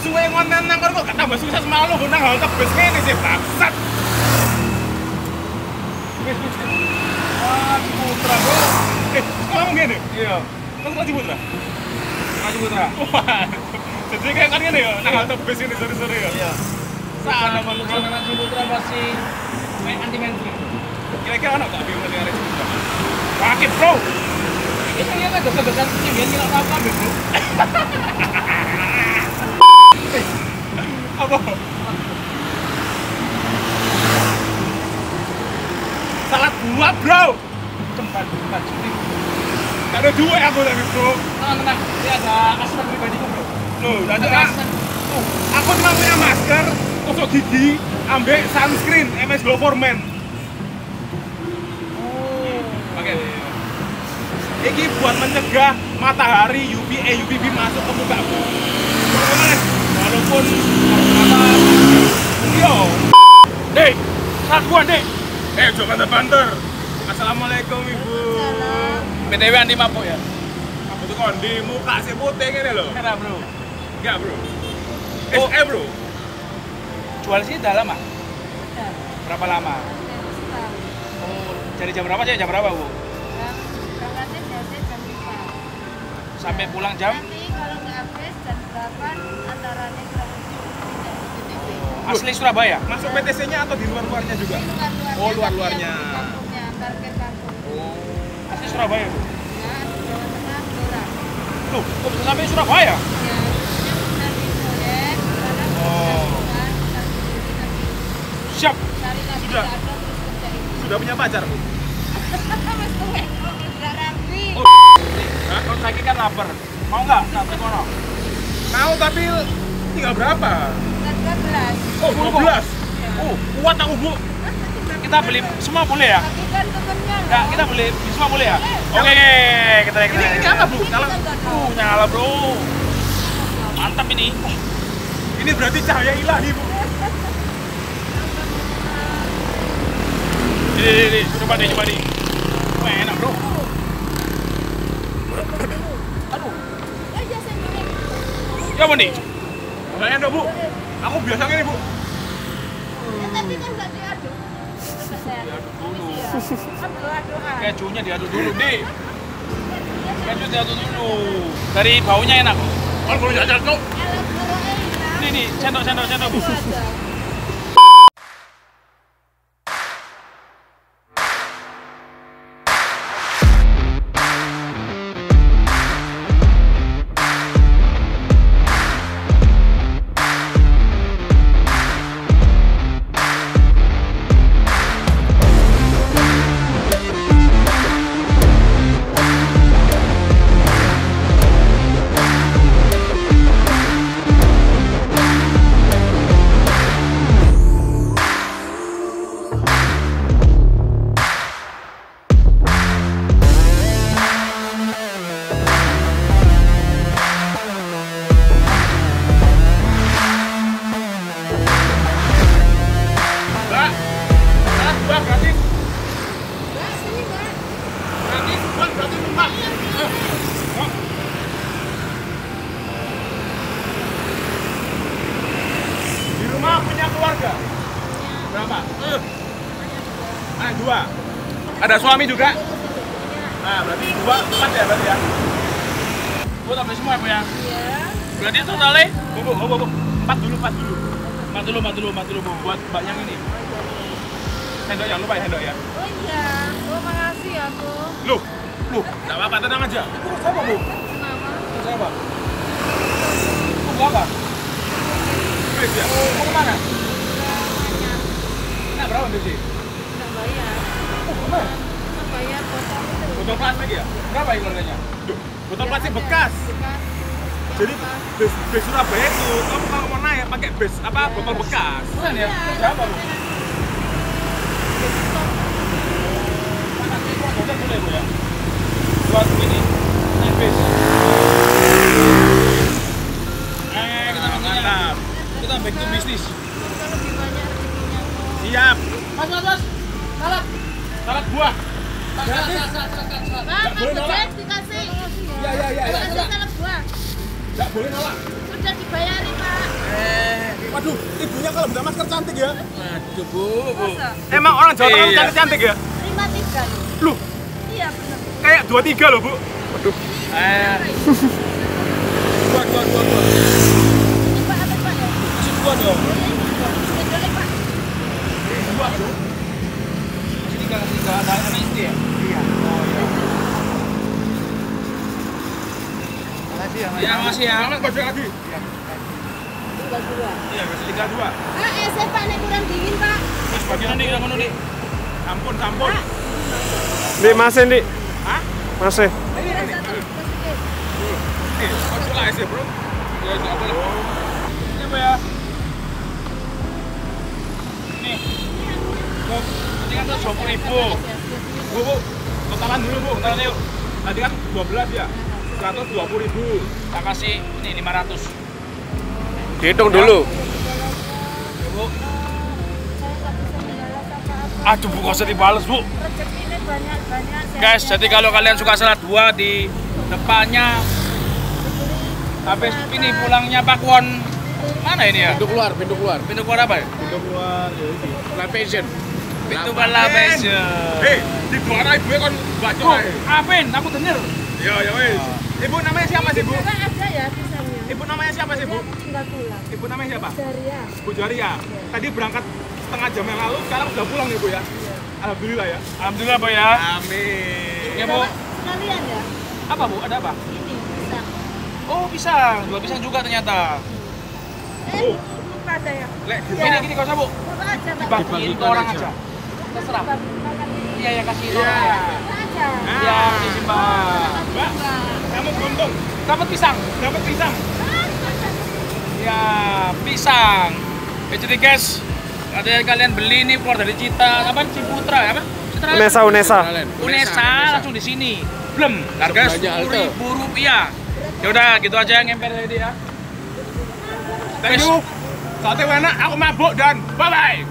suwe ngonten nang kok gak tambah sukses malah lu nang halte bis ngene sih bangsat. Wis wis. Ah, Ciputra, Bro. Eh, kamu ngene. Iya. Kan kok Ciputra? Mas Putra. Wah. Jadi kayak kan ngene ya, nang halte bis ini sore-sore ya. Iya. Sana malu sama Mas Putra pasti main anti mainstream. Kira-kira ana gak bingung dengan Ciputra? Wakil, Bro. Ini dia kan gesa-gesa yang dia nggak apa-apa, Bro. Apa? Salah gua, Bro. Cepat, cepat, cepat. Gak ada duit aku tapi, Bro. Tenang, tenang. Ini ada asisten pribadiku, Bro. Loh, Ada asisten. Aku cuma punya masker, gosok gigi, ambek sunscreen MS Glow for Men. Oh. Pakai. Ini buat mencegah matahari UVA UVB masuk ke muka aku. Walaupun? Yo. Dek, Dek. Eh, coba banter-banter. Assalamualaikum, Ibu. BTW anti mabuk ya? Aku tuh kondi muka si putih ini loh. Kenapa, Bro? Enggak, Bro. Oh. Eh, Bro. Jual sini udah lama? Berapa lama? Oh, dari jam berapa sih? Jam berapa, Bu? Sampai pulang jam? Nanti kalau nggak habis jam 8 antaranya jam 7 Asli Surabaya? Masuk PTC-nya atau di luar-luarnya juga? Di luar-luarnya. Oh, tapi luar-luarnya. kampungnya, kampung. Oh. Asli Surabaya, Bu? Ya, Jawa Tengah, Blora. Tuh, kok bisa sampai Surabaya? Ya, Oh. Siap. Cari Sudah. nggak ada. Sudah punya pacar, Bu? Mas tuwek, nggak rapi. Oh. Hah? Kalau kan lapar. Mau nggak? Kono. Mau tapi tinggal berapa? Nggak 12. Oh, 12. Ya. Oh, kuat aku, Bu. Kita beli semua boleh ya? Tapi kan Enggak, kita beli semua boleh ya? Oke, kita kita. Ini, ini apa, Bu? Tahu. Uh, nyala, Bro. Mantap ini. Oh, ini berarti cahaya ilahi, Bu. Ini, ini, ini. Coba deh, coba deh. Wah, enak, Bro. Aduh, ya, apa nih? Enggak enak, Bu. Aku biasa ini, Bu. Ya, tapi kan nggak diaduk. Diaduk dulu. Ya. Kan. Kejunya diaduk dulu, Di. Keju diaduk dulu. Dari baunya enak. Kan belum jajan, kok. Hilang. Ini, nih, sendok, sendok, sendok, Bu. Salah dua gratis. Mbak, sini, Mbak. Gratis, buat gratis, Mbak. Kok. Di rumah punya keluarga? Berapa? Eh. Ah, dua. Ada suami juga? Nah, berarti dua, empat ya berarti ya? Bu, beli semua, Bu ya? Iya. Berarti totalnya Bu, bu, bu, bu. Empat dulu, empat dulu. empat dulu, empat dulu, empat dulu, Bu. Buat mbak yang ini. Sendok jangan lupa ya, sendok ya. Oh iya. Oh, makasih ya, Bu. Loh, loh, nggak apa-apa, tenang aja. Itu siapa, Bu? Kenapa? Siapa? Bu, apa? Chris ya? Mau ke mana? Nah, berapa beli? Nggak bayar. Oh. Nggak bayar botol itu. Botol plastik ya? Berapa ini harganya? Duh, botol Ya, plastik bekas. Bekas. Jadi bus, bus Surabaya itu kamu kalau mau naik pakai bus apa botol bekas. Bukan ya? Iya, Berapa, Bu? iya. Nanti gua bocor boleh, Bu ya? Buat ini. Naik bis. Eh, kita makannya. Mantap. Kita back to business. Semoga lebih banyak rezekinya, Bu. Siap. Mas. Salad. Salad buah. Bang, Mas. Gojek dikasih. Iya, iya, iya. Dikasih salad buah. Nggak boleh nolak. udah dibayari pak. Eh, Waduh, ibunya kalau buka masker cantik ya. waduh bu, bu. Emang orang Jawa Tengah Iya. cantik-cantik ya? Lima tiga loh. Loh, Iya benar. kayak dua tiga loh bu. Eh, Dua, dua, dua, dua. Ini pak apa pak? Masih dua dong. Spidolnya pak. Dua kan tiga ada anak istri ya? Iya. Makasih ya. Ya, makasih ya. Mas lagi. Tinggal dua. Iya, masih tiga dua. Ah, eh pak nih kurang dingin pak. Gimana nih, nih? Ampun, ampun. Dik, masih, Dik. Hah? Masih. Ini rasa. Eh, lah sih bro. Ya. Ini apa ya? Nih. Ini kan tuh dua puluh ribu. Bu, bu. Totalan dulu bu, totalan yuk. Tadi kan 12 ya. 120 ribu. Tak kasih ini 500. Dihitung dulu. Bu. Aduh, bu, kok usah dibales, bu. Guys, jadi kalau kalian suka salad dua di depannya habis ini pulangnya Pak Won mana ini ya? Pintu keluar, pintu keluar. Pintu keluar apa ya? Udah keluar ya ini. Live. Pintu keluar Passion. Hei, di dua ibu kan baca Oh. Apin, aku denger. Ya, ya wes. Ibu namanya siapa sih, Bu? Ada ya pisangnya. Ibu namanya siapa sih, Bu? Tinggal pulang. Ibu namanya siapa? Daria. Bu Jaria. Tadi berangkat setengah jam yang lalu, sekarang udah pulang nih, Bu ya. Alhamdulillah ya. Alhamdulillah, Bu ya. Amin. Ya, Bu. Sekalian ya. Apa, Bu? Ada apa? Ini pisang. Oh, pisang. Dua pisang juga ternyata. Eh, Oh. lupa ada ya. Lek, Gini, gini, kau Bu. Lupa aja pak. Dibagiin ke orang aja. Terserah. Iya, ya kasih Iya. Lupa aja. Iya, kasih, Mbak. Mbak, kamu beruntung. Dapat pisang. Dapat pisang. Ya, pisang. Ya, jadi guys, ada yang kalian beli nih keluar dari Cita, apa Ciputra, apa? Citra. Unesa, Unesa. Unesa langsung di sini. Belum. Harga sepuluh ribu rupiah. Ya udah, gitu aja yang ngemper tadi ya. Thank you. Sate enak, aku mabuk dan bye-bye.